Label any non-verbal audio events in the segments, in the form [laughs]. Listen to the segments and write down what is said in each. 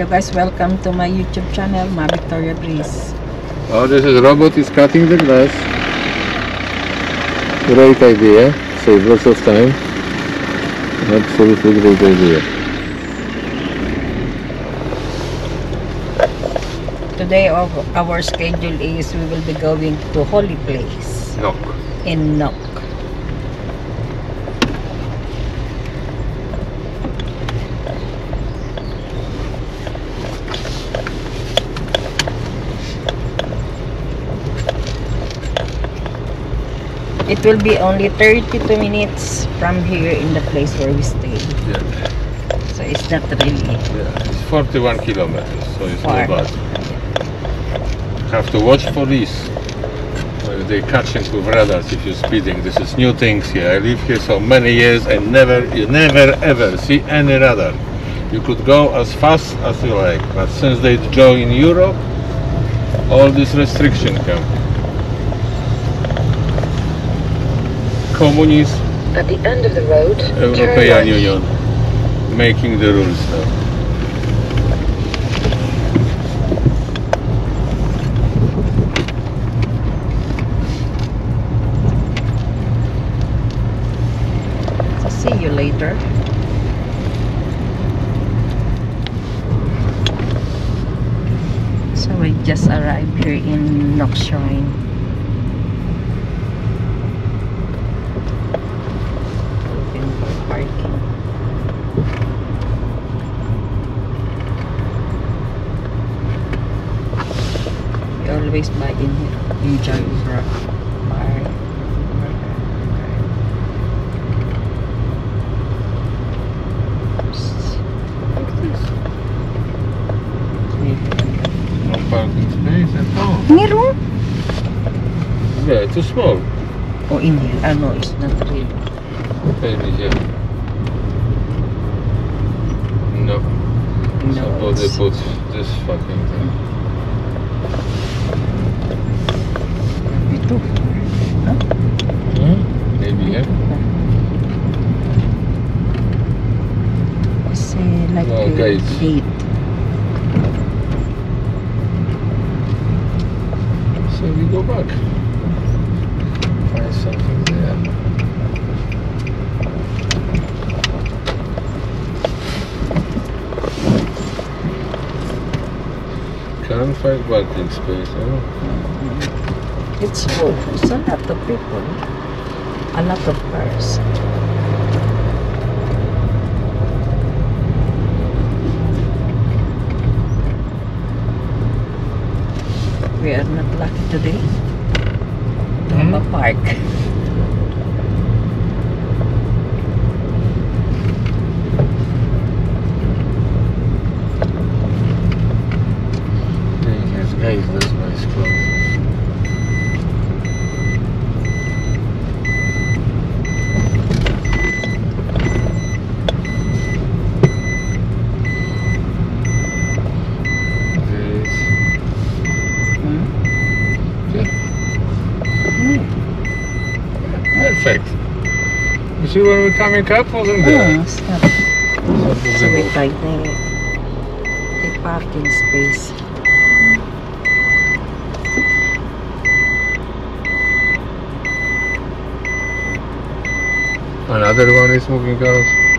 Hello guys, welcome to my YouTube channel, Ma Victoria Brys. Oh, this is robot is cutting the glass. Great idea. Save lots of time. Absolutely great idea. Today our, our schedule is we will be going to Holy Place No. in Knock. It will be only 32 minutes from here in the place where we stay. Yeah. So it's not really yeah. It's 41 kilometers, so it's Far. not bad. Have to watch for this. Uh, They catching with radars if you're speeding. This is new things here. I live here so many years and never, you never ever see any radar. You could go as fast as you like, but since they join Europe, all this restriction come. Communism, At the end of the road, European. Union, making the rules now. So see you later. So we just arrived here in Knock Shrine. Open for parking. We always in here. Enjoy Bar. Bar. No parking space at all. Meron? Yeah, too small. Oh, in here. Ah, no, it's not really. Maybe here. No. No, Somebody it's- put this fucking thing. Ito. Maybe here. It's uh, like No, a gates. gate. So we go back. Find something there. Can't find parking space, huh? It's full. It's a lot of the people. A lot of cars. We are not lucky today to have a park. Guys, that's nice clothes. This. Hmm? Yeah. Perfect. You see where we're coming up? Wasn't there? Ah, stop. So we find the, the parking space. Another one is moving out.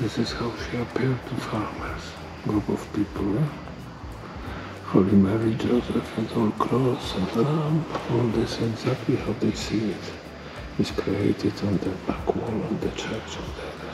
This is how she appeared to farmers, group of people. Eh? Holy Mary, Joseph, and all cross and lamb, all this exactly how they see it is created on the back wall of the church of the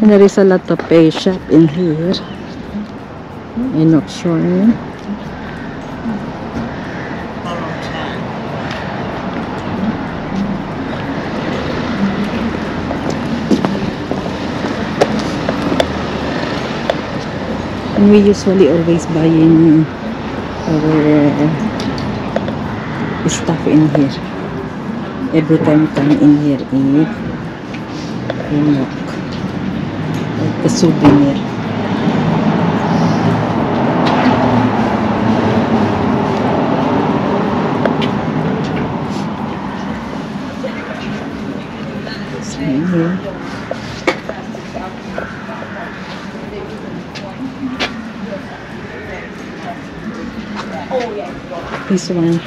And there is a lot of pay shop in here. I'm not sure. And we usually always buying our stuff in here. Every time come in here, eat, we look a souvenir. Same here. This one,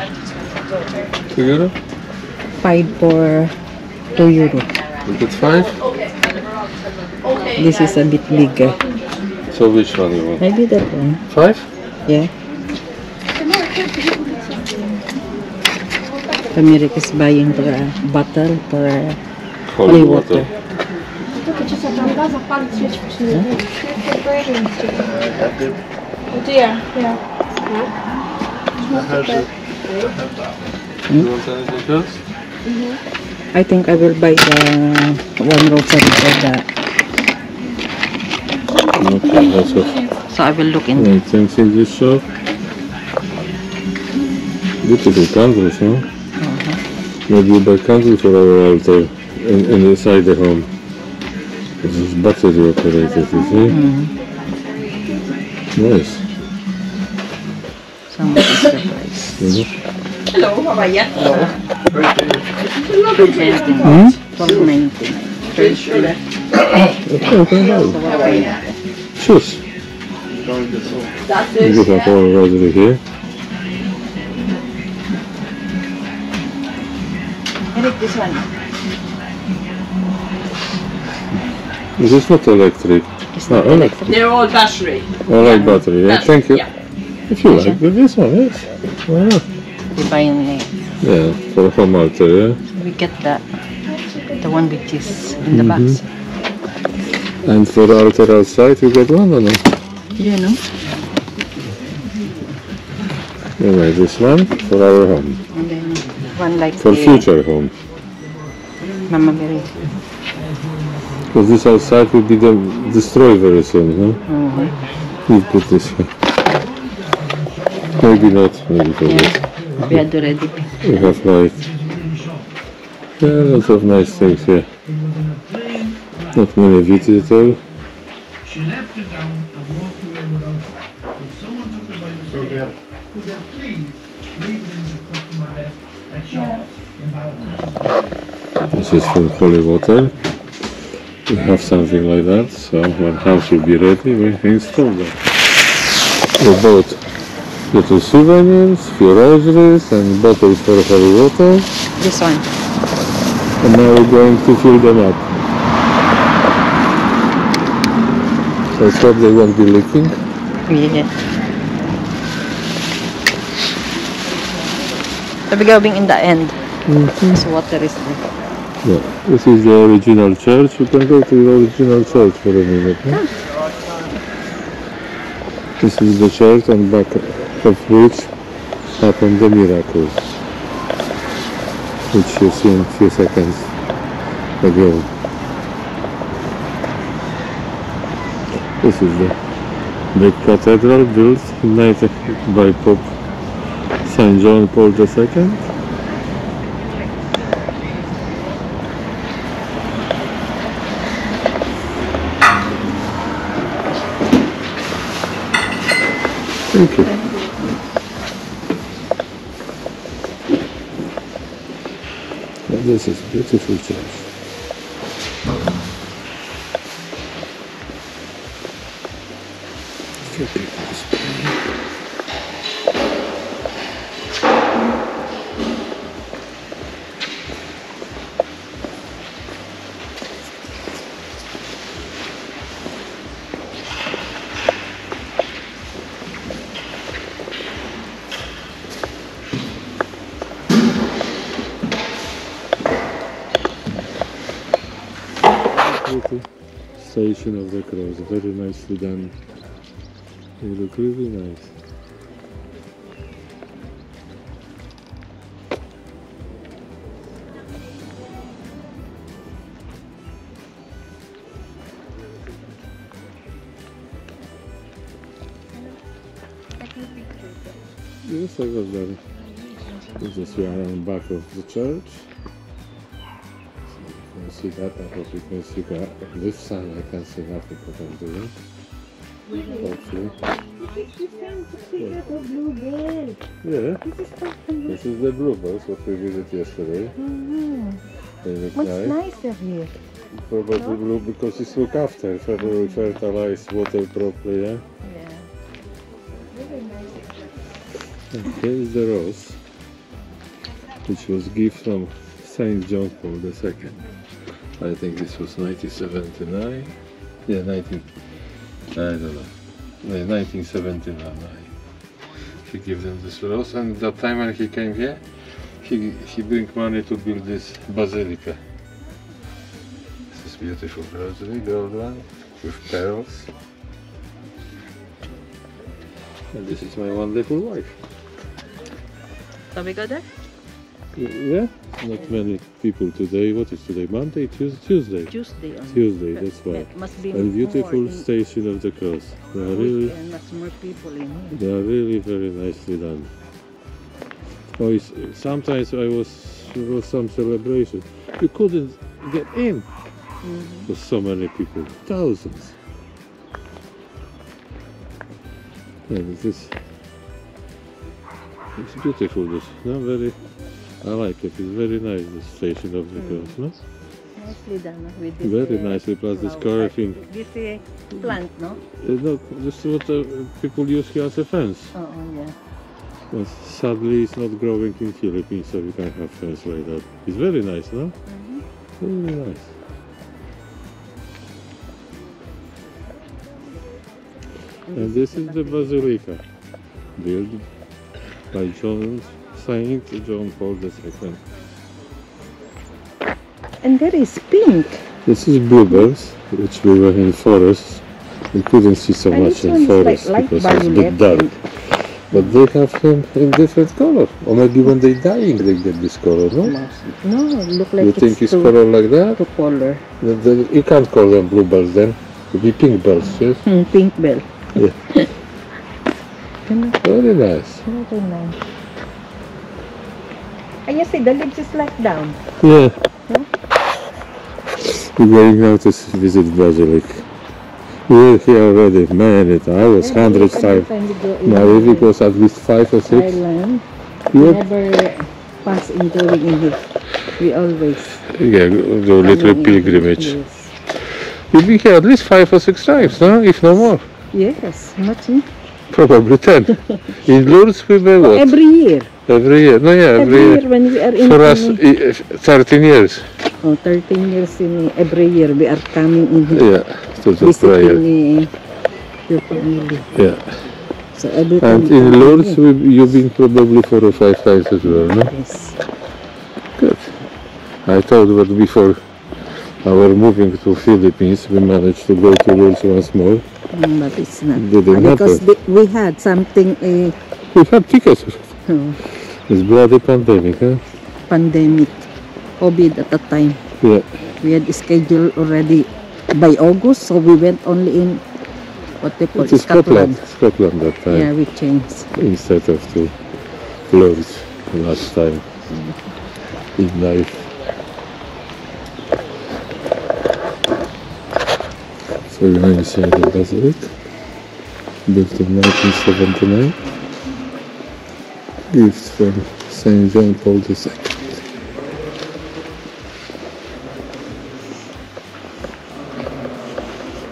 Together? five for two euro. Five? This is a bit bigger. So which one you want? Maybe that one. Five? Yeah. America is buying for a bottle for a holy water. Yeah, yeah. You want anything hmm? else? I think I will buy the one rosary for that. Okay, that's. So I will look in. Right, thanks in this shop. Beautiful candles, huh? Maybe you buy candles for our altar in, in inside the home. This is battery operated, you see? Nice. So much is the price. Mhm. Hmm? Twelve ninety nine. Thirty. Okay, okay, nice. Shoes. You have all rosary here. Eric, this one. This is not electric. It's not electric. electric. They're all battery. All like battery, yeah? Battery, Thank you. yeah. If you like, but this one, yes. Why not? We buy in Yeah, for home altar, yeah? we get the the one which is in the box. Mm-hmm. And for the altar outside, you get one or no? You know? Anyway, this one for our home, And then one like for the future home. Mama Mary. Because this outside will be the, destroyed very soon, huh? Mhm. We put this here. Maybe not, maybe for. Yeah. We had already. We have like, yeah, lots of nice things here. Not many visitors. This is for holy water. We have something like that, so when house will be ready, we install that. We bought little souvenirs, few rosaries and bottles for holy water, This one. and now we're going to fill them up. Let's hope they won't be leaking. Yeah. So we're going in the end. Hmm. So water is there. Yeah, this is the original church. You can go to the original church for a minute. no? This is the church on back of which happened the miracle, which you see in a few seconds ago. This is the big cathedral built in 19 by Pope Saint John Paul II. Thank you. And this is beautiful church. Station of the Cross. Very nicely done. They look really nice. Yes, I was there. This is we are on back of the church. You see that. I hope you can see that. On this side I can see nothing what I'm doing. Hopefully. Yeah. This is the bluebirds what we visited yesterday. Mm-hmm. Look What's nice. nicer here? Probably blue because it's looked after. Federally fertilized water properly, yeah? Yeah. And here is the rose, which was gift from Saint John Paul II. I think this was 1979. Yeah, 19. I don't know. Yeah, 1979. He gave them this rose, and that time when he came here, he he bring money to build this basilica. This is beautiful rosary, gold one with pearls. And this is my wonderful wife. So we go there? Yeah, not many people today. What is today? Monday, Tuesday, Tuesday. Tuesday. Tuesday, that's why. Must be And beautiful station of the cross. They are really, weekend, much more people in here. they are really very nicely done. Oh, sometimes I was there was some celebration. You couldn't get in. Mhm. For so many people, thousands. And it is it's beautiful. This, no, very. I like it. It's very nice. the station of the Mm. no? Nicely done. With this, Very uh, nicely plus this carving. This uh, plant, no? Uh, no, this is what uh, people use here as a fence. Oh, oh yeah. But sadly, it's not growing in Philippines, so we can't have fence like that. It's very nice, no? Mhm. Very nice. And this is the basilica, built by John Saint John Paul II. And there is pink. This is bluebells, which we were in forest. We couldn't see so And much in forest like because it's a bit dark. But they have them in different color. Or maybe when they dying they get this color, no? No, look like you think it's it's color like that? two color. Then, then you can't call them bluebells then. It would be pink bells, yes? Hmm, pink bell. Yeah. [laughs] Very nice. Very nice. And you see, the leaves is like down. Yeah. Yeah. We're going now to visit Basilic. We were here already many times. I was hundreds Every times. Now if it was at least five or six. Island, we never pass in going in here. We always Yeah, do a little pilgrimage. Yes. We've been here at least five or six times, no? If no more. Yes, more. Probably ten. [laughs] in Lourdes we were what? Every year. Every year. No, yeah, Every, every, year. year when we are in For us, Pini- 13 years. oh, 13 years in every year we are coming in here. Yeah, to the prayer. Your family. Yeah. So every time And in Lourdes, we, you've been probably four or five times as well, no? Yes. Good. I thought that before our moving to Philippines, we managed to go to Lourdes once more. Mm, but it's not. Didn't because happen. we had something uh, We had tickets. Oh, It's bloody pandemic, huh? pandemic, COVID at that time. Yeah. We had scheduled already by August, so we went only in what they call To Scotland. Scotland that time. Yeah, we changed. Instead of to Lourdes last time in life. So we're see the basilic, built in 1979. Gift from St. John Paul II.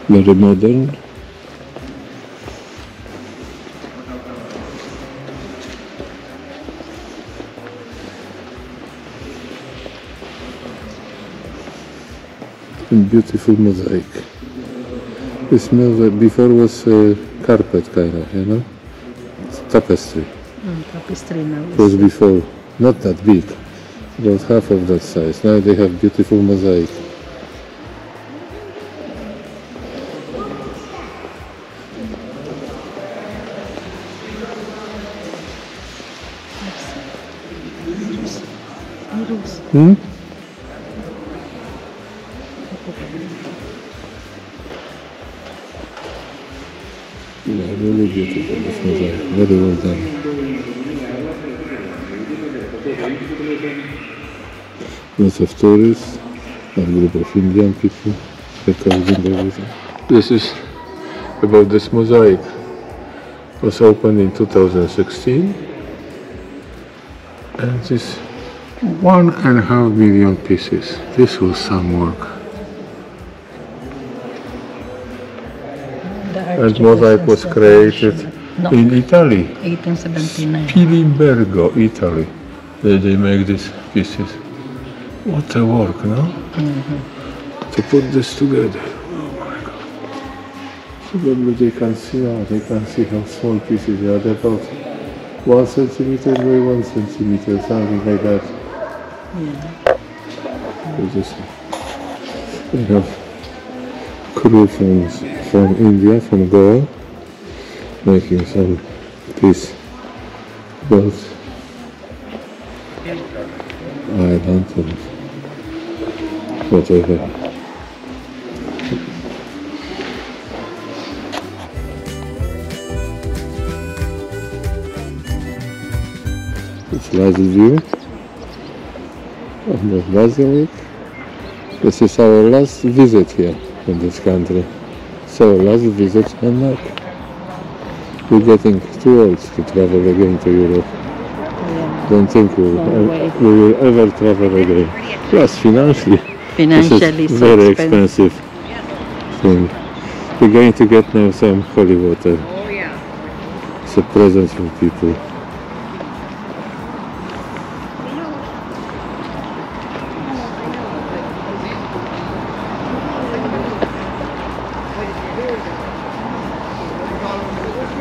Very modern. and beautiful mosaic. This mosaic before was uh, carpet kind of, you know, tapestry. It's now. It was before not that big, about half of that size. Now they have beautiful mosaic. Hmm? Yeah, really beautiful, this mosaic, very well done. Lots of tourists, a group of Indian people, recording everything. This is about this mosaic. Was opened in 2016 and this one and a half million pieces. This was some work. And mosaic was created No, in Italy, 1879. Spilimbergo, Italy. They, they make these pieces. What a work, no? Mm-hmm. To put this together. Oh my god. Probably they can see now, they can see how small pieces they are. They're about one centimeter by one centimeter, something like that. Yeah. We just we have crew from, from India, from Goa, making some piece about island and whatever. It's last view of the basilic. This is our last visit here in this country. So last visit and not. We're getting too old to travel again to Europe. Yeah. Don't think we No uh, will, we will ever travel again. Plus financially, Financially this is so very expensive. expensive thing. We're going to get now some holy water. Oh yeah. It's a present for people.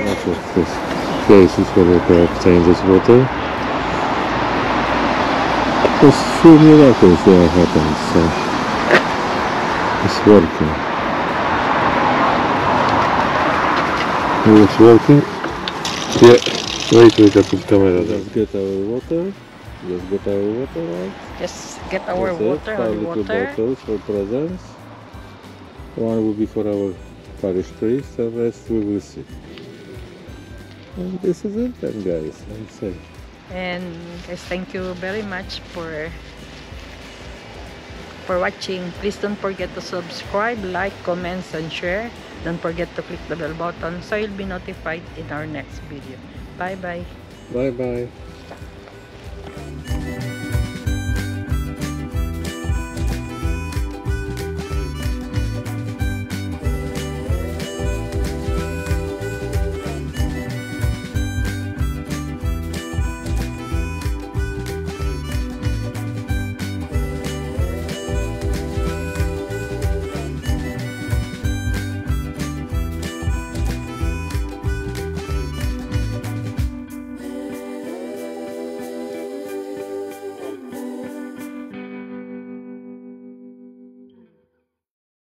Lots of this places where they obtain this water. There's few miracles there happen, so it's working. It's working? Yeah. Wait, we got the camera. Let's get our water. Let's get our water out. Just get our That's it. water Five and little water. bottles for presents. One will be for our parish priest, the rest we will see. And this is it then guys, I say. And guys, thank you very much for for watching. Please don't forget to subscribe, like, comments, and share. Don't forget to click the bell button so you'll be notified in our next video. Bye bye. Bye bye.